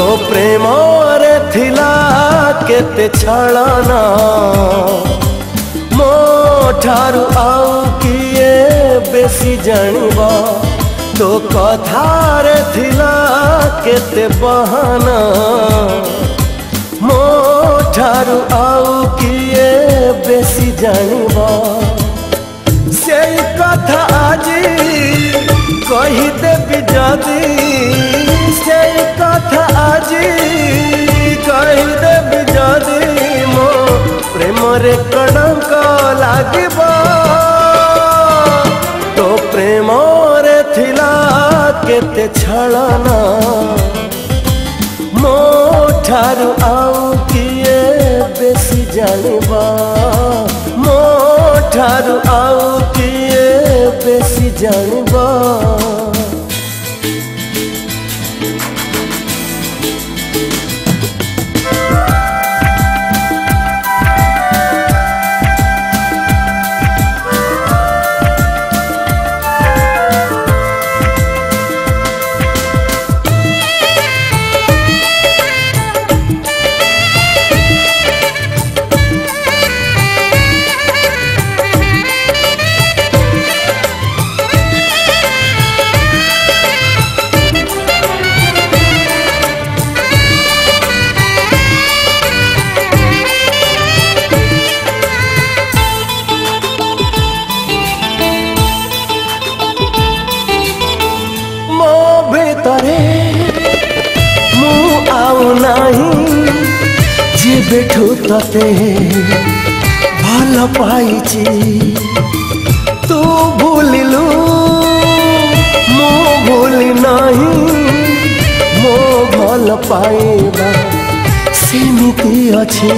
ତୋ ପ୍ରେମରେ ଥିଲା କେତେ ଛଳନା ମୋ ଠାରୁ ଆଉ କିଏ ବେଶୀ ଜାଣିବ ତୋ କଥାରେ ଥିଲା କେତେ ବହାନା ମୋ ଠାରୁ ଆଉ କିଏ ବେଶୀ ଜାଣିବ ସେଇ କଥା ଆଜି କହିଦେବି ଯଦି ମୋରେ କଣଙ୍କ ଲାଗିବ ତୋ ପ୍ରେମରେ ଥିଲା କେତେ ଛଳନା ମୋ ଠାରୁ ଆଉ କିଏ ବେଶୀ ଜାଣିବ ମୋ ଠାରୁ ଆଉ କିଏ ବେଶୀ ଜାଣିବ বেঠু তে ভাল পাইছি তু ভুলিলু মো ভুলি নাহি মো ভাল পাইবা সেমিতি আছে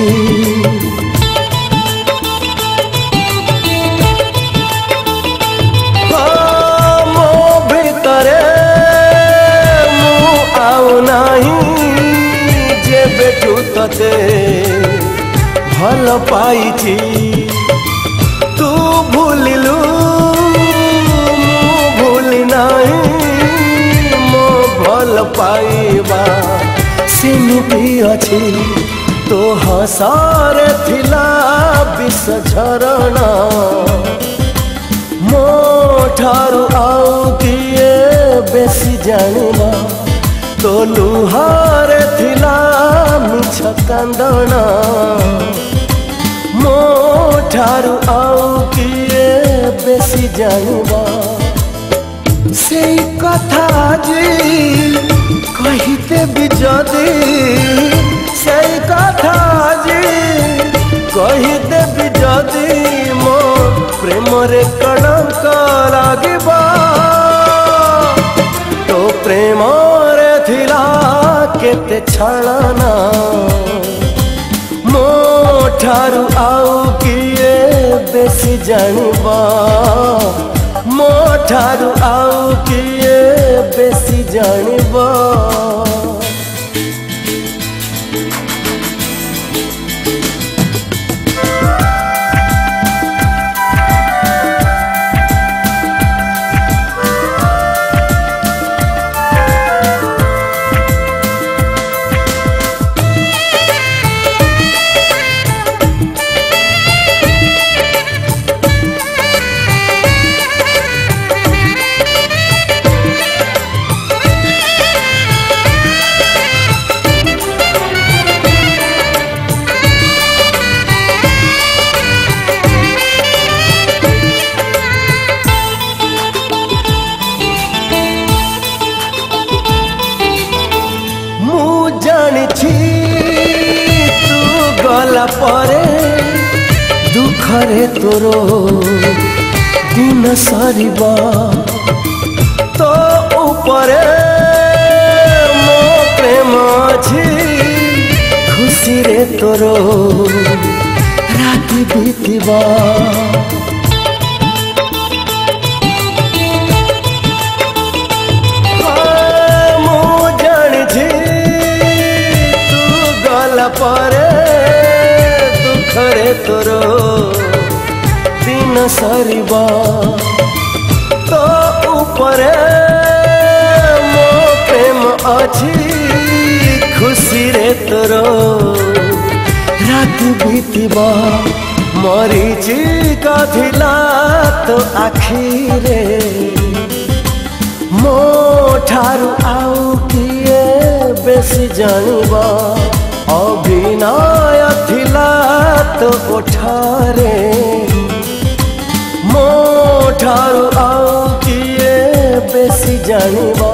ততে ভাল পাইছি তু ভুলিলু ভুলি নাই মো ভাল পাইবা সিমিতি অছি তো হসারে থিলা বিষ ঝরণা মো ঠারু আউ কিয়ে বেশি জানিবা তো লুহারে থিলা মিছ কান্দনা ଠାରୁ ଆଉ କିଏ ବେଶୀ ଜାଣିବ ସେଇ କଥା ଆଜି କହିଦେବି ଯଦି ସେଇ କଥା ଆଜି କହିଦେବି ଯଦି ମୋ ପ୍ରେମରେ କଳଙ୍କ ଲାଗିବ ତୋ ପ୍ରେମରେ ଥିଲା କେତେ ଛଳନା ମୋ ଠାରୁ ଆଉ জানিব ମୋ ଠାରୁ ଆଉ କିଏ ବେଶୀ ଜାଣିବ গলা পরে দুঃখরে তোর দিন সরিব তো উপরে মো প্রেম আছে খুশিরে তোর রাতি বিতব পরে ସାରିବ ତୋ ଉପରେ ମୋ ପ୍ରେମ ଅଛି ଖୁସିରେ ତୋର ରାତି ବିତିବ ମରିଚି କଥିଲା ତୋ ଆଖିରେ ମୋ ଠାରୁ ଆଉ କିଏ ବେଶୀ ଜାଣିବ অভিনয় থিলা তো ওঠারে ठारो आओ किए बेसी जानिबा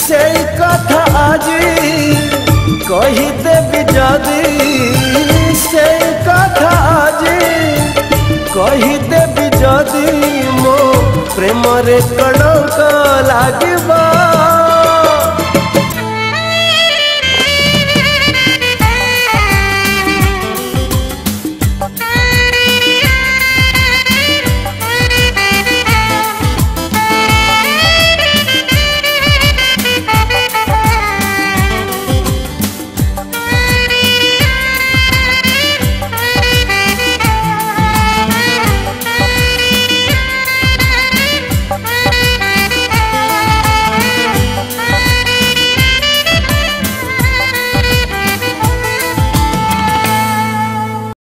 से कथा आज कहि देबि से कथा आज कहि देबि मो प्रेम रे कणक लगे